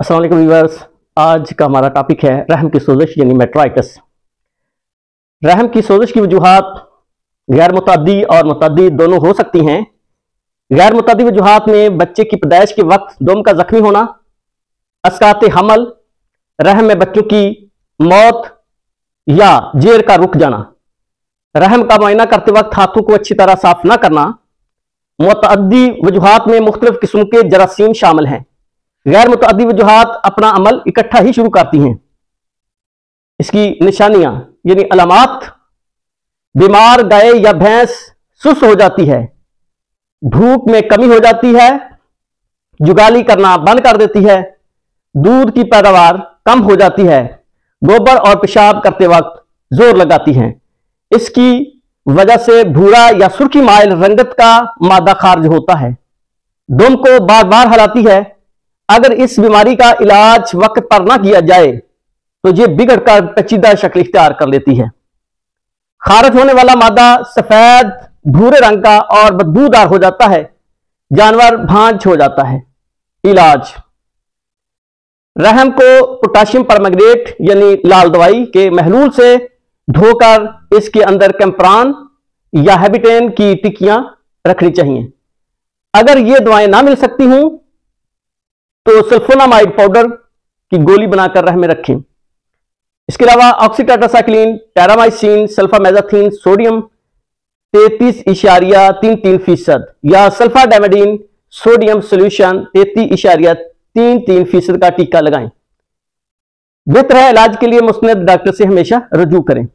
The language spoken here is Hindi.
अस्सलाम वालेकुम व्यूअर्स आज का हमारा टॉपिक है रहम की सोजिश, यानी मेट्राइटस रहम की सोजिश की वजूहत गैर मुतदी और मुतदी दोनों हो सकती हैं। गैर मुतदी वजूहत में बच्चे की पैदाइश के वक्त दम का जख्मी होना, असकात हमल, रहम में बच्चों की मौत या जेर का रुक जाना, रहम का मुआयना करते वक्त हाथों को अच्छी तरह साफ़ ना करना मुतदी वजूहत में मुख्तलिफ़ किस्म के जरासीम शामिल हैं। गैर मुतदी वजूहत अपना अमल इकट्ठा ही शुरू करती हैं। इसकी निशानियाँ, यानी अलामत, बीमार, गाय या भैंस सुस्त हो जाती है भूख में कमी हो जाती है, जुगाली करना बंद कर देती है, दूध की पैदावार कम हो जाती है, गोबर और पेशाब करते वक्त ज़ोर लगाती हैं। इसकी वजह से भूरा या सुर्खी माइल रंगत का मादा खारज होता है। दुम को बार बार हलाती है अगर इस बीमारी का इलाज वक्त पर ना किया जाए तो ये बिगड़ कर पेचीदा शक्ल इख्तियार कर लेती है। खारज होने वाला मादा सफ़ेद, भूरे रंग का और बदबूदार हो जाता है। जानवर भांज हो जाता है। इलाज। रहम को पोटाशियम परमैग्नेट यानी लाल दवाई के महलूल से धोकर इसके अंदर कैम्प्रान या हैबिटेन की टिक्कियाँ रखनी चाहिए। अगर ये दवाएँ ना मिल सकती हूँ तो सल्फोनामाइड पाउडर की गोली बनाकर रह में रखें। इसके अलावा ऑक्सीटाटासाइक्लिन पैरामाइसिन सल्फामेजाथीन सोडियम तैतीस इशारिया, तीन तीन फ़ीसद, या सल्फा डेमेडिन सोडियम सोल्यूशन तैतीस इशारिया, तीन तीन फ़ीसद का टीका लगाएँ। बेहतर है इलाज के लिए मुस्ंद डॉक्टर से हमेशा रजू करें।